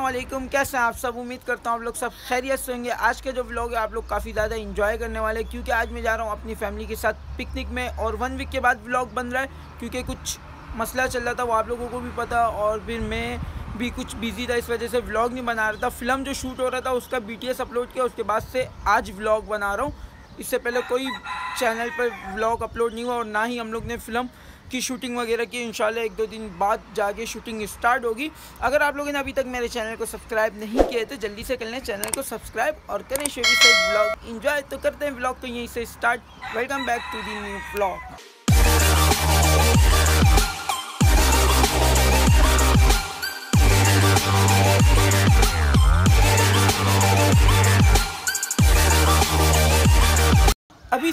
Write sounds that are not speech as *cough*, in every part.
वालेकुम कैसे हैं आप सब? उम्मीद करता हूँ आप लोग सब खैरियत से होंगे। आज के जो व्लॉग है, आप लोग काफ़ी ज़्यादा इंजॉय करने वाले हैं, क्योंकि आज मैं जा रहा हूँ अपनी फैमिली के साथ पिकनिक में, और वन वीक के बाद व्लॉग बन रहा है, क्योंकि कुछ मसला चल रहा था, वो आप लोगों को भी पता, और फिर मैं भी कुछ बिज़ी था, इस वजह से व्लॉग नहीं बना रहा था। फ़िल्म जो शूट हो रहा था, उसका BTS अपलोड किया, उसके बाद से आज व्लॉग बना रहा हूँ। इससे पहले कोई चैनल पर व्लॉग अपलोड नहीं हुआ, और ना ही हम लोग ने फ़िल्म की शूटिंग वगैरह की इन एक दो दिन बाद जाके शूटिंग स्टार्ट होगी। अगर आप लोगों ने अभी तक मेरे चैनल को सब्सक्राइब नहीं किए तो जल्दी से कर लें चैनल को सब्सक्राइब और करें शेवी से ब्लॉग इन्जॉय तो करते हैं ब्लॉग को यहीं से start welcome back to the new vlog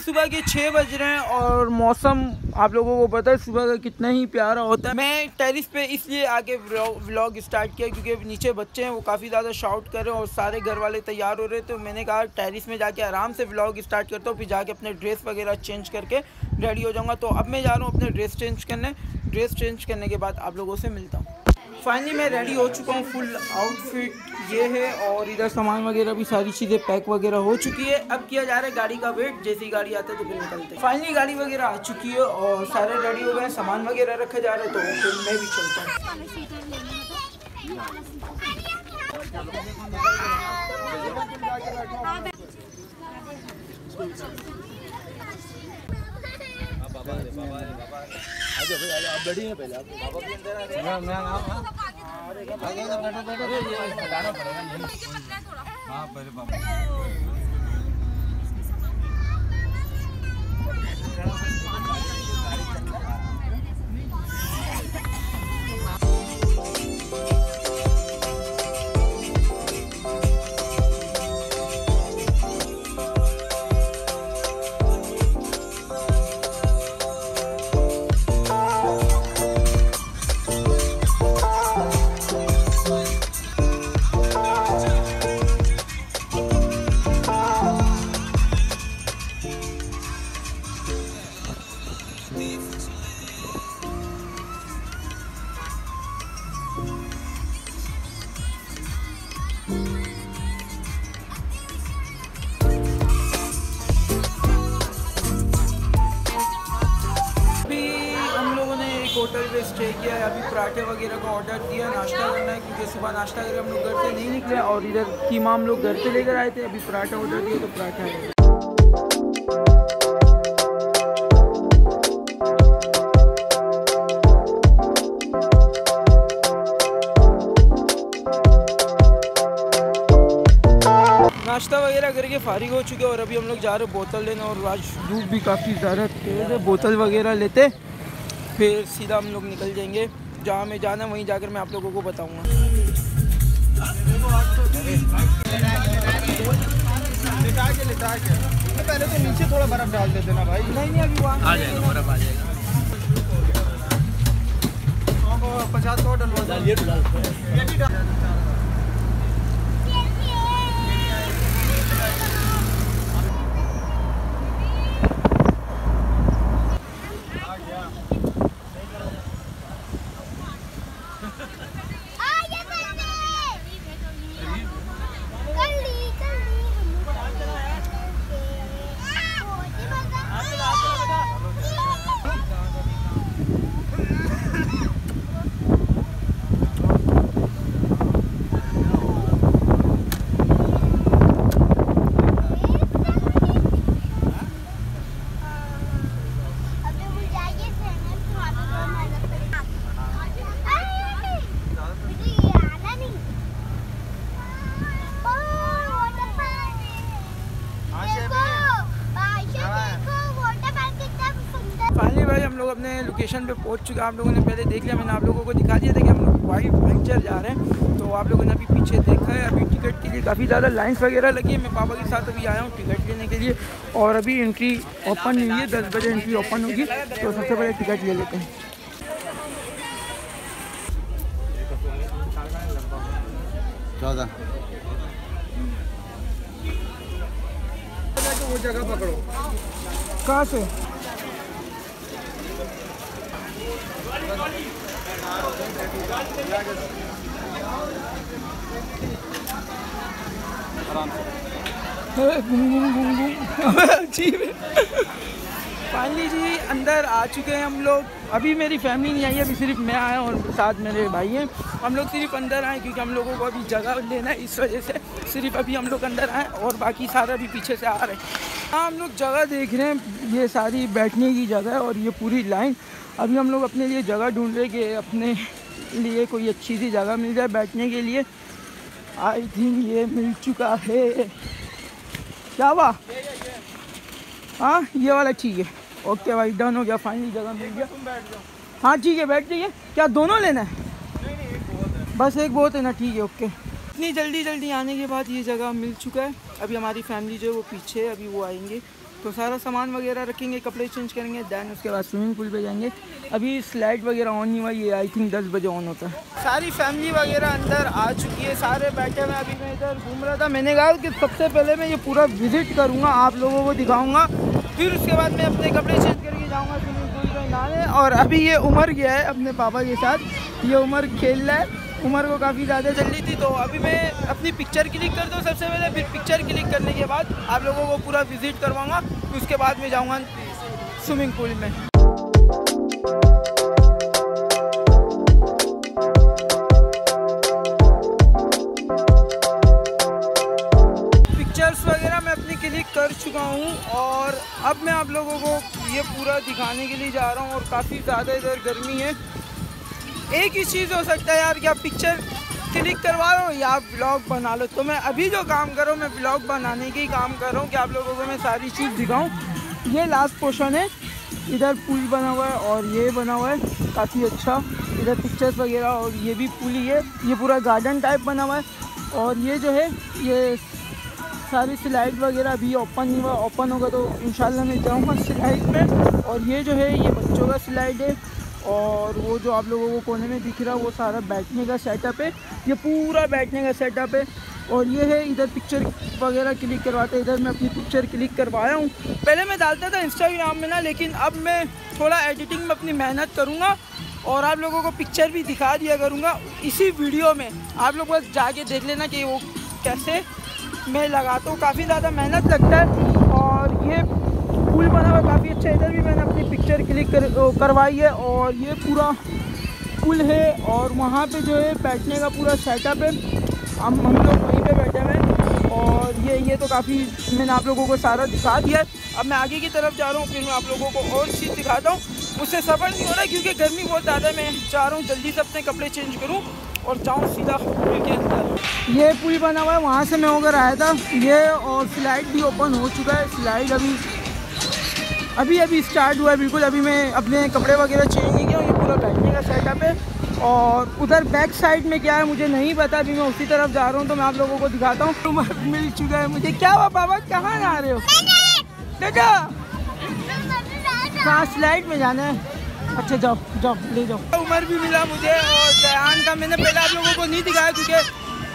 सुबह के छः बज रहे हैं और मौसम आप लोगों को पता है, सुबह का कितना ही प्यारा होता है। मैं टेरिस पे इसलिए आके व्लॉग स्टार्ट किया क्योंकि नीचे बच्चे हैं, वो काफ़ी ज़्यादा शाउट कर रहे हैं और सारे घर वाले तैयार हो रहे तो मैंने कहा, टेरिस में जाके आराम से व्लॉग स्टार्ट करता हूँ, फिर जाके अपने ड्रेस वगैरह चेंज करके रेडी हो जाऊँगा। तो अब मैं जा रहा हूँ अपने ड्रेस चेंज करने। ड्रेस चेंज करने के बाद आप लोगों से मिलता हूँ। फाइनली मैं रेडी हो चुका हूँ फुल आउटफिट ये है और इधर सामान वगैरह भी सारी चीज़ें पैक वगैरह हो चुकी है। अब किया जा रहा है गाड़ी का वेट जैसी गाड़ी आते है तो फिर निकलते हैं। फाइनली गाड़ी वगैरह आ चुकी है और सारे रेडी हो गए सामान वगैरह रखे जा रहे हैं तो फिर मैं भी चलता हूँ। बैठिए पहले आप बाबा भी स्टे किया है, अभी पराठे वगैरह का ऑर्डर दिया नाश्ता करना है, क्योंकि सुबह नाश्ता करके हम लोग घर से नहीं निकले और इधर कीमा हम लोग घर से लेकर आए थे, अभी पराठा ऑर्डर दिया तो पराठा है। नाश्ता वगैरह करके फारिग हो चुके और अभी हम लोग जा रहे हैं बोतल लेने और आज धूप भी काफ़ी ज़्यादा तेज़ है, बोतल वगैरह लेते। फिर सीधा हम लोग निकल जाएँगे। जहाँ हमें जाना है वहीं जाकर मैं आप लोगों को बताऊँगा। पहले तो नीचे थोड़ा बर्फ़ डाल देते ना भाई नहीं नहीं अभी वहाँ आ जाएगा बर्फ़ आ जाएगा। पचास सौ डलवा ये भी हम लोग अपने लोकेशन पे पहुँच चुके हैं। आप लोगों ने पहले देख लिया मैंने आप लोगों को दिखा दिया था कि हम लोग वाइट वेंचर जा रहे हैं। तो आप लोगों ने अभी पीछे देखा है अभी टिकट के लिए काफ़ी ज़्यादा लाइन्स वगैरह लगी है। मैं पापा के साथ अभी आया हूँ टिकट लेने के लिए और अभी एंट्री ओपन हुई है दस बजे एंट्री ओपन होगी। तो सबसे पहले टिकट ले लेते हैं। चौदह। वो जगह पकड़ो कहाँ से आराम से अजीब फाइनली जी, अंदर आ चुके हैं हम लोग। अभी मेरी फैमिली नहीं आई है अभी सिर्फ़ मैं आया और साथ मेरे भाई हैं। हम लोग सिर्फ़ अंदर आए क्योंकि हम लोगों को अभी जगह लेना है, इस वजह से सिर्फ़ अभी हम लोग अंदर आए और बाकी सारा अभी पीछे से आ रहे हैं। हाँ हम लोग जगह देख रहे हैं, ये सारी बैठने की जगह है और ये पूरी लाइन अभी हम लोग अपने लिए जगह ढूंढ रहे कि अपने लिए कोई अच्छी सी जगह मिल जाए बैठने के लिए। आई थिंक ये मिल चुका है। क्या हुआ? हाँ ये वाला ठीक है। ओके भाई डन हो गया फाइनली जगह मिल गया। हाँ ठीक है, बैठ जाइए। क्या दोनों लेना है? बस एक बहुत है ना ठीक है ओके इतनी जल्दी जल्दी आने के बाद ये जगह मिल चुका है। अभी हमारी फैमिली जो है वो पीछे है, अभी वो आएँगे। तो सारा सामान वगैरह रखेंगे, कपड़े चेंज करेंगे दैन उसके बाद स्विमिंग पूल पे जाएँगे। अभी स्लाइड वगैरह ऑन नहीं हुआ, ये आई थिंक दस बजे ऑन होता है। सारी फैमिली वगैरह अंदर आ चुकी है, सारे बैठे हुए अभी मैं इधर घूम रहा था। मैंने कहा कि सबसे पहले मैं ये पूरा विज़िट करूँगा, आप लोगों को दिखाऊँगा। फिर उसके बाद मैं अपने कपड़े चेंज करके जाऊँगा स्विमिंग पूल में नहाने। और अभी ये उमर गया है अपने पापा के साथ। ये उमर खेल रहा है। उमर को काफ़ी ज़्यादा चल रही थी तो अभी मैं अपनी पिक्चर क्लिक कर दूँ सबसे पहले, फिर पिक्चर क्लिक करने के बाद आप लोगों को पूरा विज़िट करवाऊँगा उसके बाद मैं जाऊँगा स्विमिंग पूल में। पिक्चर्स वगैरह मैं अपनी क्लिक कर चुका हूँ, और अब मैं आप लोगों को ये पूरा दिखाने के लिए जा रहा हूँ, और काफ़ी ज़्यादा इधर गर्मी है एक ही चीज़ हो सकता है यार कि आप पिक्चर क्लिक करवा लो या आप ब्लॉग बना लो। तो मैं अभी जो काम कर रहा हूँ, मैं ब्लॉग बनाने की काम कर रहा हूँ कि आप लोगों को मैं सारी चीज़ दिखाऊँ। ये लास्ट पोर्शन है। इधर पुल बना हुआ है और ये बना हुआ है। काफ़ी अच्छा। इधर पिक्चर्स वगैरह और ये भी पुल ही है। ये पूरा गार्डन टाइप बना हुआ है। और ये जो है, ये सारी स्लाइड वगैरह अभी ओपन हुआ। ओपन होगा तो इंशाल्लाह मैं जाऊँगा स्लाइड में और ये जो है, ये बच्चों का स्लाइड है। और वो जो आप लोगों को कोने में दिख रहा वो सारा बैठने का सेटअप है। ये पूरा बैठने का सेटअप है। और ये है, इधर पिक्चर वगैरह क्लिक करवाते इधर मैं अपनी पिक्चर क्लिक करवाया हूँ। पहले मैं डालता था इंस्टाग्राम में ना, लेकिन अब मैं थोड़ा एडिटिंग में अपनी मेहनत करूँगा और आप लोगों को पिक्चर भी दिखा दिया करूँगा इसी वीडियो में। आप लोग बस जाके देख लेना कि वो कैसे मैं लगाता हूँ। काफ़ी ज़्यादा मेहनत लगता है और ये पुल बना हुआ काफ़ी अच्छा इधर भी मैंने अपनी पिक्चर क्लिक कर करवाई है और ये पूरा पुल है और वहाँ पे जो है बैठने का पूरा सेटअप है। हम हम लोग वहीं पे बैठे हुए हैं और ये ये तो काफ़ी मैंने आप लोगों को सारा दिखा दिया अब मैं आगे की तरफ़ जा रहा हूँ, फिर मैं आप लोगों को और चीज़ दिखाता हूँ। उससे सफ़र नहीं हो रहा क्योंकि गर्मी बहुत ज़्यादा मैं चाह रहा हूँ, जल्दी से अपने कपड़े चेंज करूँ और जाऊँ सीधा पुल के अंदर। ये पुल बना हुआ है, वहाँ से मैं होकर आया था। ये और स्लाइड भी ओपन हो चुका है स्लाइड अभी अभी अभी स्टार्ट हुआ है, बिल्कुल। अभी मैं अपने कपड़े वगैरह चेंज नहीं किया, ये पूरा बैठने का सेटअप है। और उधर बैक साइड में क्या है, मुझे नहीं पता। अभी मैं उसी तरफ़ जा रहा हूँ तो मैं आप लोगों को दिखाता हूँ। मिल चुका है मुझे। क्या हुआ, बाबा? कहाँ जा रहे हो? बेटा कहाँ? स्लाइड में जाना है। अच्छा जाओ जाओ, ले जाओ। उम्र भी मिला मुझे और दयान का मैंने पहले आप लोगों को नहीं दिखाया, क्योंकि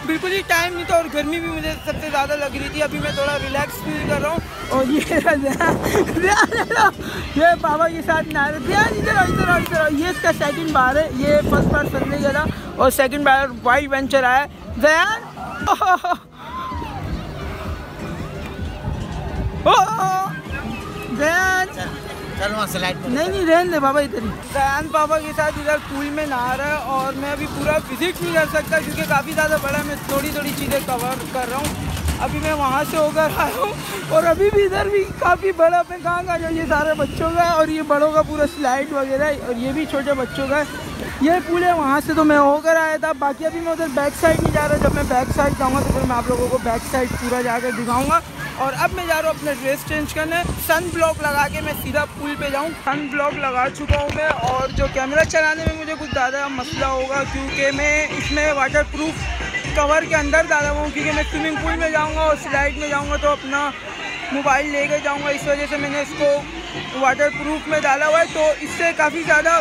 बिल्कुल ही टाइम नहीं था और गर्मी भी मुझे सबसे ज़्यादा लग रही थी। अभी मैं थोड़ा रिलैक्स फील कर रहा हूँ। और ये *laughs* ये बाबा के साथ ध्यान इधर इधर इधर ये इसका सेकंड बार है। ये फ़र्स्ट बार संडे गया था और सेकंड बार वाइट वेंचर आया। दयान दयान *laughs* चल वहाँ स्लाइड नहीं नहीं रहने दे बाबा इधर ही। दयान बाबा के साथ इधर पूल में नहा रहा है और मैं अभी पूरा विज़िट नहीं कर सकता क्योंकि काफ़ी ज़्यादा बड़ा है। मैं थोड़ी थोड़ी चीज़ें कवर कर रहा हूँ। अभी मैं वहाँ से होकर आया हूँ और अभी भी इधर भी काफ़ी बड़ा मैं कहाँ का जो ये सारे बच्चों का है और ये बड़ों का पूरा स्लाइड वगैरह और ये भी छोटे बच्चों का है। ये पुल है वहाँ से तो मैं होकर आया था। बाकी अभी मैं उधर बैक साइड नहीं जा रहा। जब मैं बैक साइड जाऊँगा तो फिर मैं आप लोगों को बैक साइड पूरा जाकर दिखाऊँगा। और अब मैं जा रहा हूँ अपना ड्रेस चेंज करने। सन ब्लॉक लगा के मैं सीधा पुल पे जाऊँ। सन ब्लॉक लगा चुका हूँ मैं और जो कैमरा चलाने में मुझे कुछ ज़्यादा मसला होगा क्योंकि मैं इसमें वाटर प्रूफ कवर के अंदर डाला हुआ हूँ क्योंकि मैं स्विमिंग पूल में जाऊँगा और स्लाइड में जाऊँगा तो अपना मोबाइल लेके जाऊँगा। इस वजह से मैंने इसको वाटर प्रूफ में डाला हुआ है। तो इससे काफ़ी ज़्यादा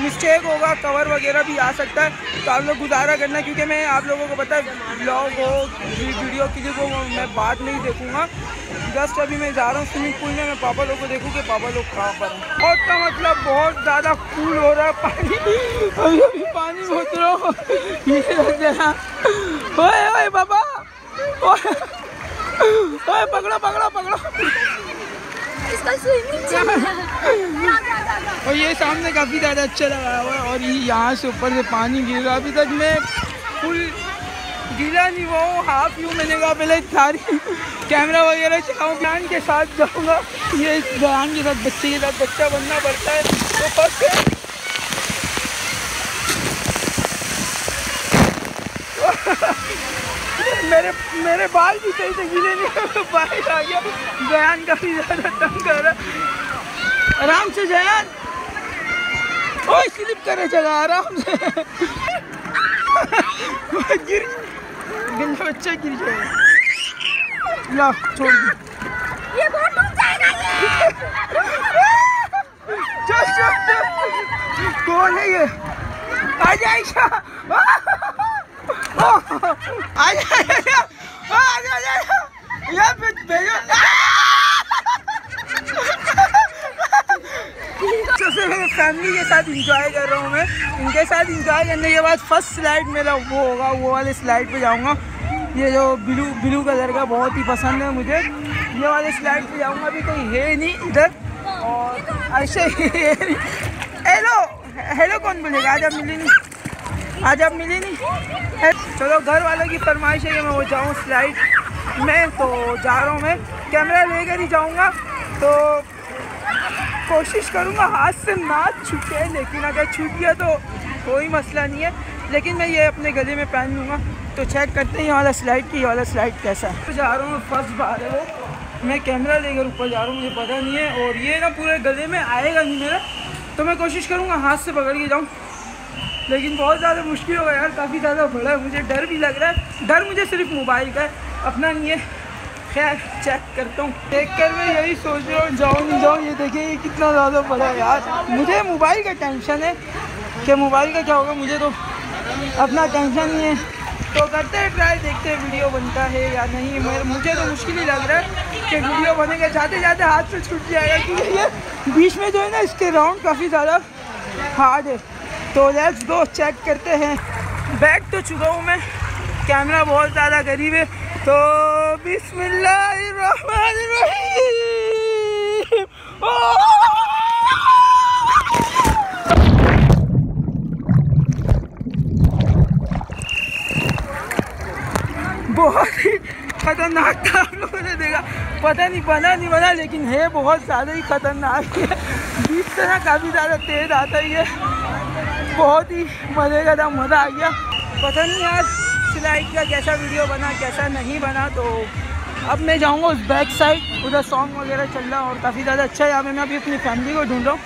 मिस्टेक होगा कवर वगैरह भी आ सकता है। तो आप लोग गुजारा करना, क्योंकि मैं आप लोगों को पता है ब्लॉग हो वीडियो किसी को मैं बात नहीं देखूँगा। जस्ट अभी मैं जा रहा हूँ स्विमिंग पूल में, मैं पापा लोग को देखूँ कि पापा लोग कहाँ पर हैं। बहुत का मतलब बहुत ज़्यादा कूल हो रहा है पानी। अभी अभी पानी में उतरो ये ओए, पकड़ो पकड़ो पकड़ो। और ये सामने काफ़ी ज़्यादा अच्छा लगा हुआ है और ये यहाँ से ऊपर से पानी गिर रहा अभी तक मैं फुल गिरा नहीं हुआ हूँ हाफ़ यू मैंने कहा पहले सारी कैमरा वगैरह चलाऊँ बयान के साथ जाऊँगा। ये बयान के साथ बच्चे के साथ बच्चा बनना पड़ता है तो फ़र्स्ट *laughs* मेरे मेरे बाल भी सही से गिरे नहीं बाहर आ गया बयान काफ़ी ज़्यादा तंग कर रहा आराम से जयान। ओए स्लिप करे जगह आराम से। गिर गंदा बच्चा गिर जाएगा ला छोड़ दे। ये बहुत डूब जाएगा चल चल चल। कौन है ये? आ जा आयशा *laughs* फैमिली के साथ इंजॉय कर रहा हूँ मैं। इनके साथ इंजॉय करने के बाद फ़र्स्ट स्लाइड मेरा वो होगा, वो वाले स्लाइड पे जाऊँगा। ये जो ब्लू ब्लू कलर का बहुत ही पसंद है मुझे। ये वाले स्लाइड पे जाऊँगा, अभी कोई है नहीं इधर। और ऐसे हेलो हेलो कौन बोलेगा? आज आप मिली नहीं। आज आप मिली नहीं। चलो, घर वालों की फरमाइश है कि मैं वो जाऊँ स्लाइड में तो जा रहा हूँ मैं। कैमरा लेकर ही जाऊँगा तो कोशिश करूँगा हाथ से ना छूटे लेकिन अगर छूट गया तो कोई मसला नहीं है। लेकिन मैं ये अपने गले में पहन लूँगा। तो चेक करते हैं ये वाला स्लाइड की, ये वाला स्लाइड कैसा है। तो जा रहा हूँ फ़र्स्ट बार है वो। मैं कैमरा लेकर ऊपर जा रहा हूँ, मुझे पता नहीं है। और ये ना पूरे गले में आएगा नहीं मेरा। तो मैं कोशिश करूँगा हाथ से पकड़ के जाऊँ। लेकिन बहुत ज़्यादा मुश्किल होगा यार, काफ़ी ज़्यादा बड़ा है, मुझे डर भी लग रहा है। डर मुझे सिर्फ़ मोबाइल का है। अपना नहीं है। खैर चेक करता हूँ। देख कर मैं यही सोच रहा हूँ, जाओ नहीं जाओ, ये देखिए, ये कितना ज़्यादा बड़ा है यार। मुझे मोबाइल का टेंशन है कि मोबाइल का क्या होगा, मुझे तो अपना टेंशन नहीं है। तो करते हैं ट्राई देखते हैं वीडियो बनता है या नहीं। मेरे मुझे तो मुश्किल ही लग रहा है कि वीडियो बनेगा। जाते जाते हाथ से छूट जाएगा, क्योंकि ये बीच में जो है ना, इसके राउंड काफ़ी ज़्यादा हार्ड है। तो लेट्स गो चेक करते हैं। बैठ तो चुका हूँ मैं। कैमरा बहुत ज़्यादा गरीब है। तो बिस्मिल्लाहिर्रहमानिर्रहीम। बहुत ही खतरनाक था आप लोगों ने देखा। पता नहीं बना नहीं बना, लेकिन है बहुत ज़्यादा ही खतरनाक। है बीच तरह काफ़ी ज़्यादा तेज़ आता ही है। बहुत ही मज़े का था मज़ा आ गया। पता नहीं यार स्लाइड का कैसा वीडियो बना, कैसा नहीं बना तो अब मैं जाऊँगा उस बैक साइड, उधर सॉन्ग वगैरह चल रहा है और काफ़ी ज़्यादा अच्छा है। यहाँ मैं अभी अपनी फैमिली को ढूंढ रहा हूँ।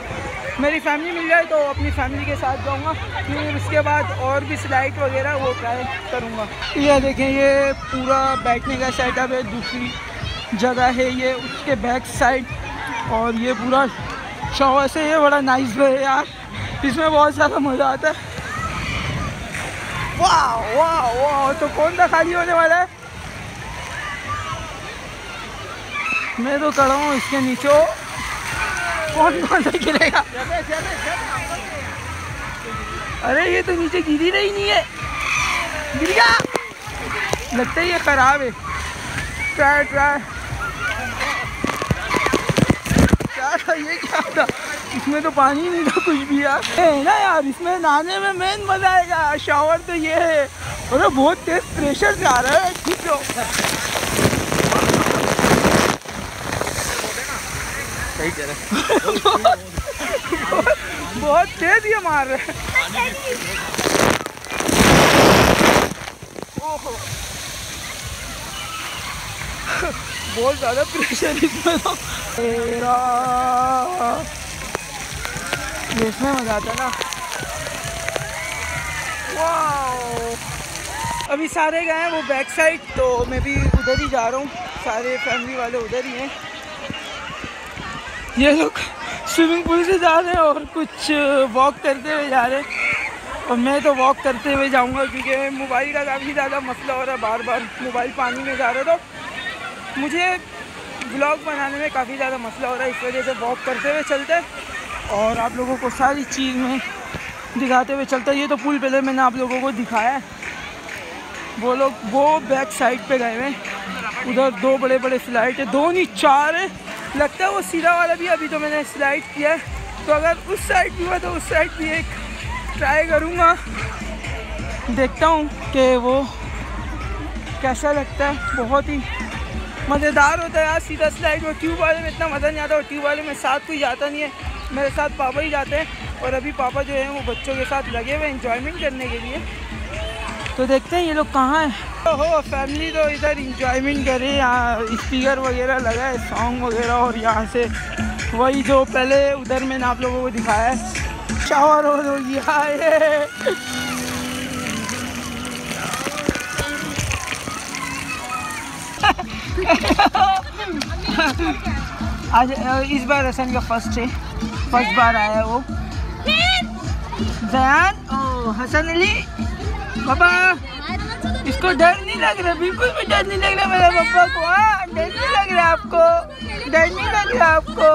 मेरी फैमिली मिल जाए तो अपनी फैमिली के साथ जाऊँगा। फिर उसके बाद और भी स्लाइड वगैरह वो ट्राई करूँगा। ये देखें, ये पूरा बैठने का सेटअप है। दूसरी जगह है ये, उसके बैक साइड और ये पूरा शॉवर से ये बड़ा नाइस है यार। इसमें बहुत ज़्यादा मज़ा आता है। वाह वाह वाह तो कौन सा खाली होने वाला है? मैं तो खड़ा हूँ इसके नीचे। कौन कौन सा गिरेगा? अरे, ये तो नीचे गिरी रही नहीं है। गिर गया लगता है ये खराब है। Try try. ये क्या था? इसमें तो पानी नहीं था कुछ भी यार। है ना यार इसमें नहाने में मेन मज़ा आएगा। शावर तो ये है। अरे बहुत तेज प्रेशर से आ रहा है। ठीक हो। सही कह रहे बहुत तेज ये मार रहा है। ओहो। बहुत ज़्यादा प्रेशर इसमें तो इसमें मज़ा आता है ना। वाओ अभी सारे गए हैं वो बैक साइड तो मैं भी उधर ही जा रहा हूँ। सारे फैमिली वाले उधर ही हैं। ये लोग स्विमिंग पूल से जा रहे हैं और कुछ वॉक करते हुए जा रहे हैं। और मैं तो वॉक करते हुए जाऊँगा क्योंकि मोबाइल का काफ़ी ज़्यादा मसला हो रहा है बार बार मोबाइल पानी में जा रहा तो मुझे ब्लॉग बनाने में काफ़ी ज़्यादा मसला हो रहा है, इस वजह से वॉक करते हुए चलते और आप लोगों को सारी चीज़ में दिखाते हुए चलता है। ये तो पुल पहले मैंने आप लोगों को दिखाया है। वो लोग वो बैक साइड पे गए हुए उधर दो बड़े बड़े स्लाइड है। दो नहीं चार है। लगता है वो सीधा वाला भी अभी तो मैंने स्लाइड किया है। तो अगर उस साइड भी हुआ तो उस साइड भी एक ट्राई करूँगा। देखता हूँ कि वो कैसा लगता है। बहुत ही मज़ेदार होता है यार, सीधा स्लाइड वो ट्यूब वाले में इतना मज़ा नहीं आता और ट्यूब वाले में साथ कोई जाता नहीं है। मेरे साथ पापा ही जाते हैं और अभी पापा जो है वो बच्चों के साथ लगे हुए इंजॉयमेंट करने के लिए। तो देखते हैं ये लोग कहाँ हैं। हो फैमिली तो इधर इंजॉयमेंट करे यहाँ स्पीकर वगैरह लगा है सॉन्ग वगैरह और यहाँ से वही जो पहले उधर मैंने आप लोगों को दिखाया है। शावर हो गया है *laughs* आज इस बार हसन का फ़र्स्ट है। फ़र्स्ट बार आया वो। जयान, ओ, हसन अली, पापा, इसको डर नहीं लग रहा, बिल्कुल भी डर नहीं लग रहा मेरे पापा को हाँ डर नहीं लग रहा आपको, डर नहीं लग रहा आपको।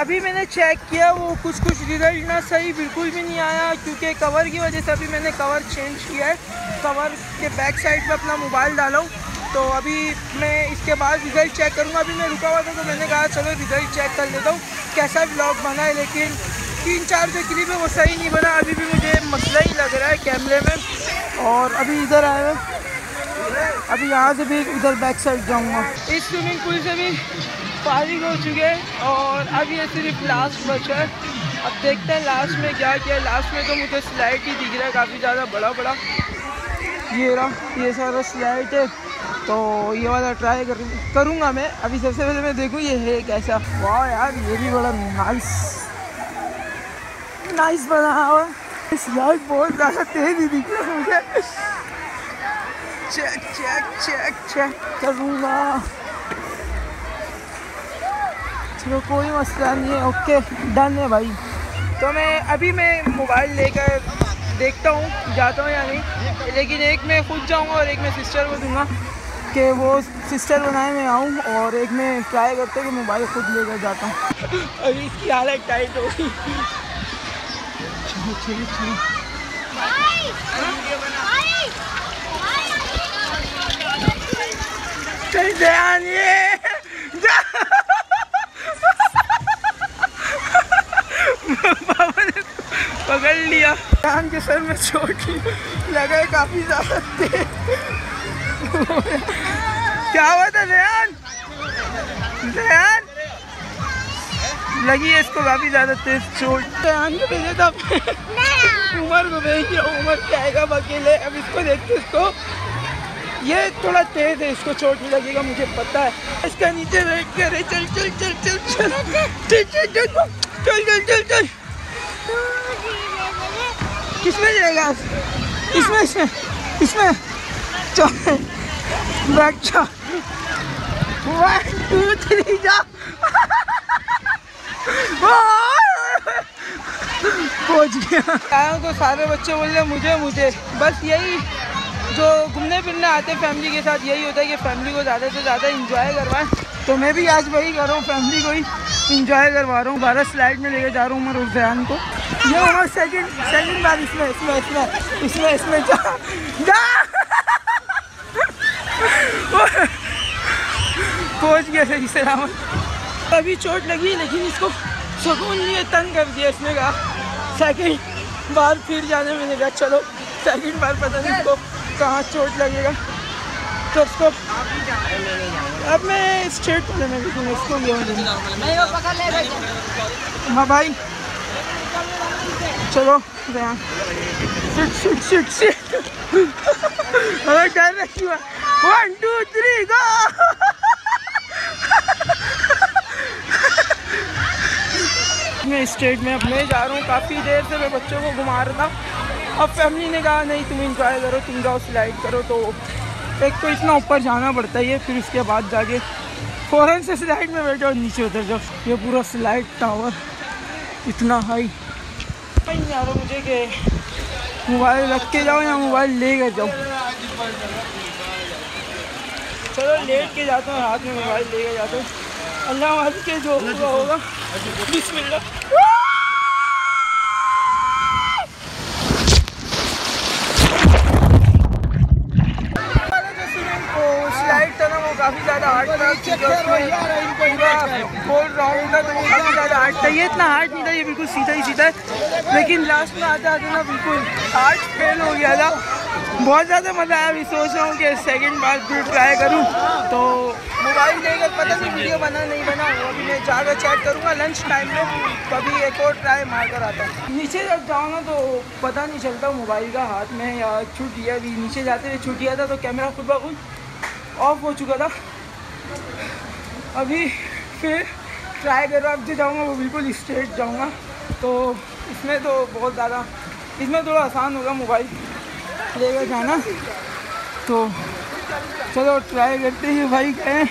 अभी मैंने चेक किया, वो कुछ कुछ रिज़ल्ट ना सही बिल्कुल भी नहीं आया, क्योंकि कवर की वजह से अभी मैंने कवर चेंज किया है। कवर के बैक साइड पे अपना मोबाइल डाला हूँ। तो अभी मैं इसके बाद रिज़ल्ट चेक करूँगा। अभी मैं रुका हुआ था तो मैंने कहा चलो रिज़ल्ट चेक कर लेता हूँ कैसा ब्लॉग बना है? लेकिन तीन चार जो क्लिप है वो सही नहीं बना। अभी भी मुझे मसला ही लग रहा है कैमरे में। और अभी इधर आया अभी यहाँ से भी उधर बैक साइड जाऊँगा। इस स्विमिंग पूल से भी फारिग हो चुके हैं और अब ये सिर्फ़ लास्ट बचा है। अब देखते हैं लास्ट में क्या किया लास्ट में तो मुझे स्लाइड ही दिख रहा है काफ़ी ज़्यादा बड़ा बड़ा ये रहा ये सारा स्लाइड है। तो ये वाला ट्राई कर, करूँगा मैं। अभी सबसे पहले मैं देखूँ, ये है कैसा। वाह यार, ये भी बड़ा नाइस नाइस बना हुआ इस लाइट बहुत ज़्यादा तेज ही दिख रहा है मुझे। चेक चेक चेक चेक करूँगा। चलो, कोई मसला नहीं है। ओके डन है भाई। तो मैं, अभी मैं मोबाइल लेकर देखता हूँ, जाता हूँ या नहीं। लेकिन एक मैं खुद जाऊँगा और एक मैं सिस्टर को दूँगा। कि वो सिस्टर बनाए मैं आऊँ और एक मैं ट्राई करते कि मोबाइल खुद लेकर जाता हूँ। अभी इसकी हालत टाइट हो गई। चलो चलो चलो ध्यान ये पकड़ लिया। कान के सर में चोट लगा। काफ़ी ज़्यादा क्या हुआ था, जयान? जयान? लगी है इसको काफ़ी ज़्यादा तेज चोट। जयान को भेजा था। उमर को भेज दिया, उमर जाएगा अकेले अब इसको देखते इसको। ये थोड़ा तेज है, इसको चोट नहीं लगेगा, मुझे पता है। इसका नीचे वेट करे चल चल चल चल चल। चल चल चल चल चल चल चल। किसमें जाएगा? इसमें इसमें इसमें। चल। बच्चा वन टू थ्री जा। पहुँच गया। आया तो सारे बच्चे बोल रहे मुझे मुझे। बस यही जो घूमने फिरने आते हैं फैमिली के साथ यही होता है कि फैमिली को ज़्यादा से ज़्यादा इंजॉय करवाएँ। तो मैं भी आज वही कर रहा हूँ फैमिली को ही इंजॉय करवा रहा हूँ। बारह स्लाइड में लेके जा रहा हूँ उमर उद्यान को। ये उमर सेकंड सेकंड बार इसमें इसमें इसमें इसमें इसमें जा। पहुँच गया सही सलामत। अभी चोट लगी, लेकिन इसको सुकून नहीं तंग कर दिया इसने कहा। सेकंड बार फिर जाने मैंने कहा चलो सेकंड बार पता नहीं इसको कहाँ चोट लगेगा। तो उसको अब मैं स्ट्रेट वाले में भी दूँगा इसको हाँ भाई। चलो सिट सिट सिट सिट हमें डर रखी हुआ। वन टू थ्री गो मैं स्टेट में अपने जा रहा हूँ, काफ़ी देर से मैं बच्चों को घुमा रहा था। अब फैमिली ने कहा, नहीं, तुम इंजॉय करो, तुम जाओ स्लाइड करो। तो एक तो इतना ऊपर जाना पड़ता ही है, फिर उसके बाद जाके फ़ौरन से स्लाइड में बैठो नीचे उतर जाओ। ये पूरा स्लाइड टावर इतना हाई नहीं रहा मुझे कि मोबाइल रख के जाओ या मोबाइल ले कर जाओ। चलो लेट के जाता हूँ हाथ में मोबाइल ले कर जाता हूँ। अल्लाह मालिक के जो होगा होगा। बिस्मिल्लाह। वो काफ़ी ज़्यादा हार्ड था। गोल राउंड था तो वो काफ़ी ज़्यादा हार्ड था। ये इतना हार्ड नहीं था ये बिल्कुल सीधा ही सीधा है। लेकिन लास्ट में आते आते ना बिल्कुल हार्ड फेल हो गया था। बहुत ज़्यादा मज़ा आया। अभी सोच रहा हूँ कि सेकंड बार फिर ट्राई करूँ। तो मोबाइल लेकर पता नहीं वीडियो बना, नहीं बना। वो अभी मैं जाकर चैट करूँगा। लंच टाइम में कभी एक और ट्राई मार कर आता हूँ। नीचे जब जाओ ना तो पता नहीं चलता मोबाइल का हाथ में या छूट गया अभी नीचे जाते हुए छूट गया था तो कैमरा खुद ब ऑफ़ हो चुका था। अभी फिर ट्राई कर अब जो जाऊँगा वो बिल्कुल स्ट्रेट जाऊँगा। तो इसमें तो बहुत ज़्यादा, इसमें थोड़ा आसान होगा मोबाइल लेकर जाना। तो चलो ट्राई करते हैं, भाई गए।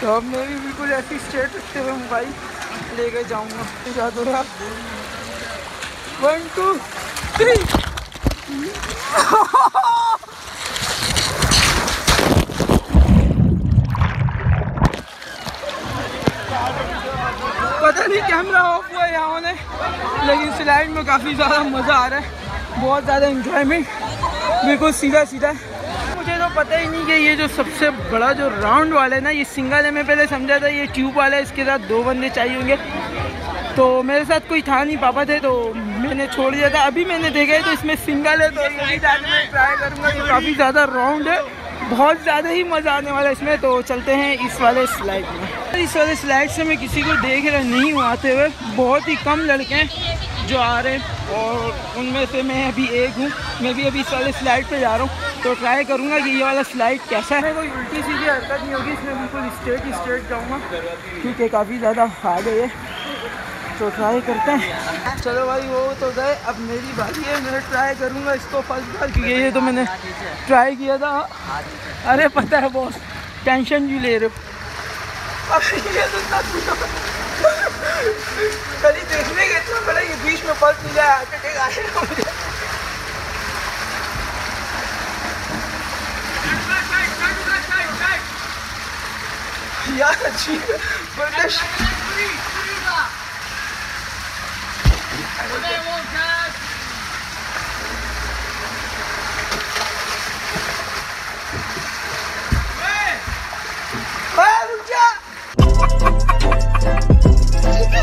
तो अब मैं भी बिल्कुल ऐसी स्ट्रेट रखते हुए मोबाइल लेकर जाऊँगा, जा दो वन टू थ्री पता नहीं कैमरा ऑफ़ हुआ यहाँ ने। लेकिन स्लाइड में काफ़ी ज़्यादा मज़ा आ रहा है। बहुत ज़्यादा इंजॉयमेंट बिल्कुल सीधा सीधा। मुझे तो पता ही नहीं कि ये जो सबसे बड़ा जो राउंड वाला है ना ये सिंगल है मैं पहले समझा था ये ट्यूब वाला है इसके साथ दो बंदे चाहिए होंगे। तो मेरे साथ कोई था नहीं पापा थे तो मैंने छोड़ दिया था। अभी मैंने देखा है तो इसमें सिंगल है तो मैं ट्राई करूँगा ये काफ़ी ज़्यादा राउंड है। बहुत ज़्यादा ही मज़ा आने वाला है इसमें तो चलते हैं इस वाले स्लाइड में। इस वाले स्लाइड से मैं किसी को देख रहा नहीं हूँ आते हुए बहुत ही कम लड़के हैं। जो आ रहे हैं, और उनमें से मैं अभी एक हूँ। मैं भी अभी इस वाले स्लाइड पे जा रहा हूँ तो ट्राई करूँगा कि ये वाला स्लाइड कैसा है। कोई उल्टी सीधी हरकत नहीं होगी, इसमें बिल्कुल स्ट्रेट स्ट्रेट जाऊँगा। क्योंकि काफ़ी ज़्यादा हार्ड है ये तो ट्राई करते हैं। चलो भाई, वो तो गए, अब मेरी बारी है, मैं ट्राई करूँगा इसको फ़र्स्ट बार। क्योंकि ये तो मैंने ट्राई किया था। अरे पता है बॉस टेंशन भी ले रहे हो। *laughs* कभी देखने के इतना बड़ा ये बीच में फ़र्स्ट मिला है हार्ट अटैक आएगा मुझे। यार, अच्छी बर्दाश्त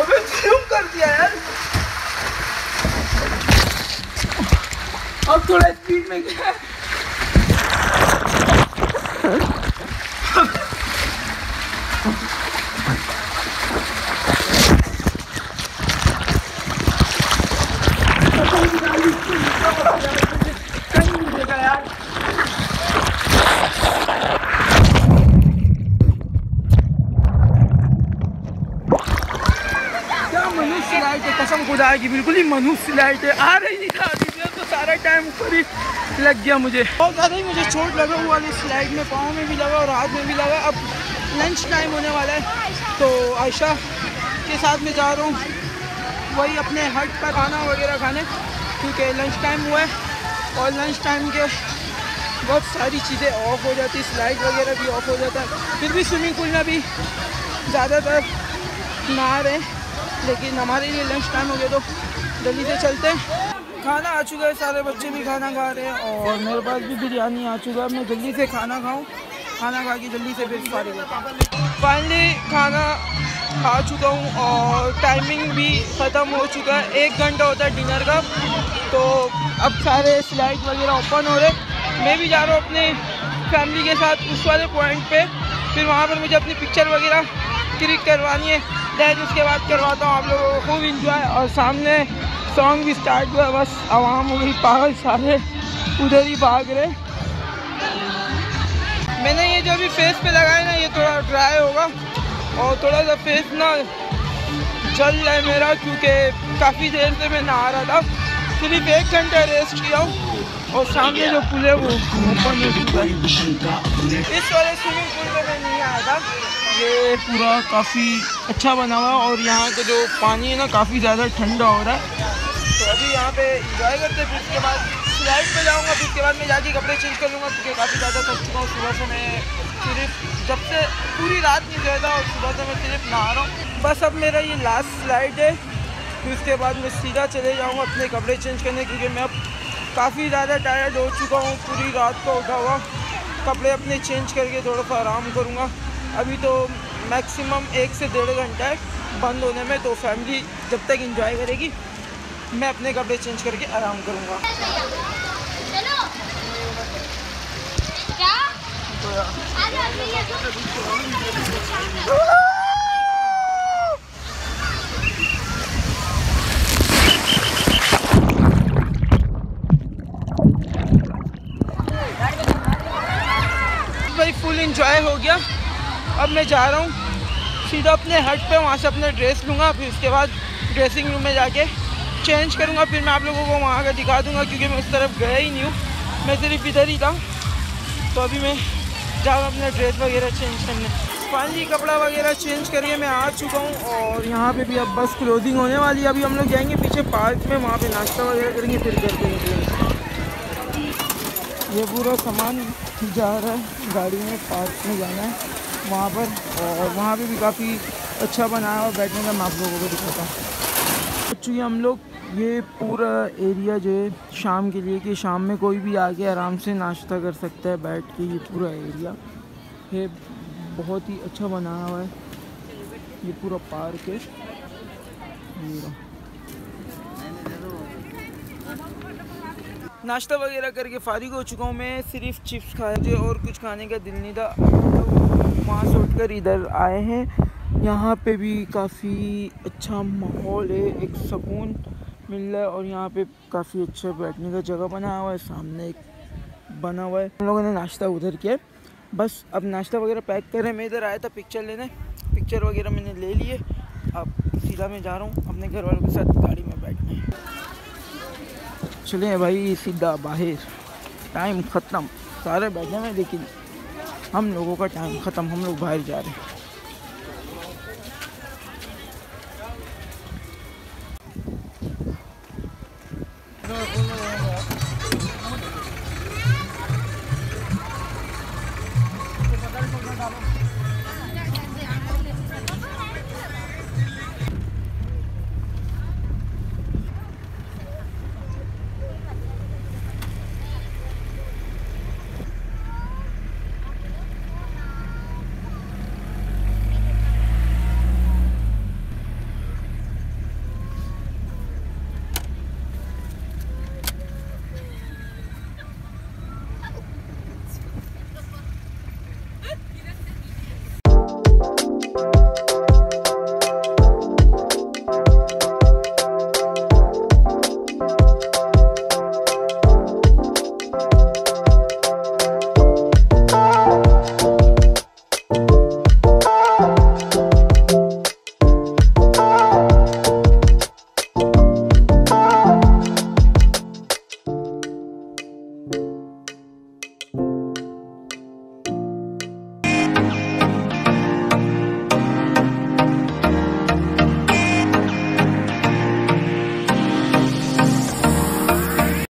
है अबे जूम कर दिया यार अब थोड़ा स्पीड में गया कहीं नहीं देखा यार क्या मनुष्य लाइट कसम बिल्कुल ही मनुष्य लाइट है। आ रही नहीं था मेरा तो सारा टाइम ऊपर ही लग गया मुझे। बहुत ज़्यादा ही मुझे चोट लगा हुआ वाली स्लाइड में, पाँव में भी लगा और हाथ में भी लगा। अब लंच टाइम होने वाला है तो आयशा के साथ में जा रहा हूँ। वही अपने हट पर खाना वगैरह खाने, क्योंकि लंच टाइम हुआ है और लंच टाइम के बहुत सारी चीज़ें ऑफ़ हो जाती स्लाइड वगैरह भी ऑफ़ हो जाता है। फिर भी स्विमिंग पूल में भी ज़्यादातर नहा रहे हैं। लेकिन हमारे लिए लंच टाइम हो गया तो जल्दी से चलते हैं। खाना आ चुका है, सारे बच्चे भी खाना खा रहे हैं और मेरे पास भी बिरयानी आ चुका है। मैं जल्दी से खाना खाऊं, खाना खा के जल्दी से फिर फारिग होता फाइनली खाना खा चुका हूँ और टाइमिंग भी ख़त्म हो चुका है। एक घंटा होता है डिनर का तो अब सारे स्लाइड वगैरह ओपन हो रहे। मैं भी जा रहा हूँ अपने फैमिली के साथ उस वाले पॉइंट पे। फिर वहाँ पर मुझे अपनी पिक्चर वगैरह क्लिक करवानी है। दैन उसके बाद करवाता हूँ। आप लोगों को खूब इंजॉय और सामने सॉन्ग भी स्टार्ट हुआ बस आवाम हो गई, पागल सारे उधर ही भाग रहे। मैंने ये जो अभी फेस पे लगाया ना, ये थोड़ा ड्राई होगा। और थोड़ा सा फेस ना चल रहा है मेरा, क्योंकि काफ़ी देर से मैं नहा रहा था। सिर्फ़ एक घंटा रेस्ट किया हूँ। और सामने जो पुल है, वो ओपन इस वाले स्विमिंग पूल में मैं नहीं आया था। ये पूरा काफ़ी अच्छा बना हुआ है और यहाँ का जो पानी है ना, काफ़ी ज़्यादा ठंडा हो रहा है। तो अभी यहाँ पे इंजॉय करते फिर उसके बाद फ़्लाइट पे जाऊँगा, फिर उसके बाद मैं जाके कपड़े चेंज कर लूँगा, क्योंकि काफ़ी ज़्यादा थक चुका हूँ। सुबह से मैं सिर्फ़, जब से पूरी रात नहीं सोया था और सुबह से मैं सिर्फ़ नहा रहा हूँ। बस अब मेरा ये लास्ट स्लाइड है। फिर उसके बाद मैं सीधा चले जाऊँगा अपने कपड़े चेंज करने, क्योंकि मैं अब काफ़ी ज़्यादा टायर्ड हो चुका हूँ। पूरी रात को उठा हुआ, कपड़े अपने चेंज करके थोड़ा सा आराम करूँगा। अभी तो मैक्सिमम एक से डेढ़ घंटा है। बंद होने में तो फैमिली जब तक इंजॉय करेगी मैं अपने कपड़े चेंज करके आराम करूँगा। तो भाई फुल इंजॉय हो गया। अब मैं जा रहा हूँ। सीधा अपने हट पे, वहाँ से अपना ड्रेस लूँगा, फिर उसके बाद ड्रेसिंग रूम में जाके चेंज करूँगा, फिर मैं आप लोगों को वहाँ का दिखा दूँगा, क्योंकि मैं उस तरफ़ गया ही नहीं हूँ। मैं सिर्फ़ इधर ही था। तो अभी मैं जा रहा हूँ अपना ड्रेस वगैरह चेंज करने। फाइनली कपड़ा वगैरह चेंज करके मैं आ चुका हूँ, और यहाँ पे भी अब बस क्लोजिंग होने वाली है। अभी हम लोग जाएँगे पीछे पार्क में, वहाँ पे नाश्ता वगैरह करेंगे, फिर घर निकलेंगे। ये पूरा सामान जा रहा है, गाड़ी में पार्क में जाना है। वहाँ पर और वहाँ पे भी काफ़ी अच्छा बनाया हुआ बैठने का मैं आप लोगों को दिखाता हूँ। चूँकि हम लोग, ये पूरा एरिया जो है शाम के लिए, कि शाम में कोई भी आके आराम से नाश्ता कर सकता है, बैठ के ये पूरा एरिया है बहुत ही अच्छा बनाया हुआ है। ये पूरा पार्क है ये रहा। नाश्ता वगैरह करके फारिग हो चुका हूँ मैं, सिर्फ़ चिप्स खाए थे और कुछ खाने का दिल नहीं था। वहाँ से उठ कर इधर आए हैं। यहाँ पे भी काफ़ी अच्छा माहौल है, एक सुकून मिल रहा है और यहाँ पे काफ़ी अच्छा बैठने का जगह बना हुआ है, सामने एक बना हुआ है। हम लोगों ने नाश्ता उधर किया। बस अब नाश्ता वगैरह पैक कर मैं इधर आया था पिक्चर लेने। पिक्चर वगैरह मैंने ले लिए। अब सीधा मैं जा रहा हूँ। अपने घर वालों के साथ गाड़ी में बैठने चले भाई, सीधा बाहर। टाइम ख़त्म। सारे बैठे हैं, लेकिन हम लोगों का टाइम ख़त्म। हम लोग बाहर जा रहे हैं।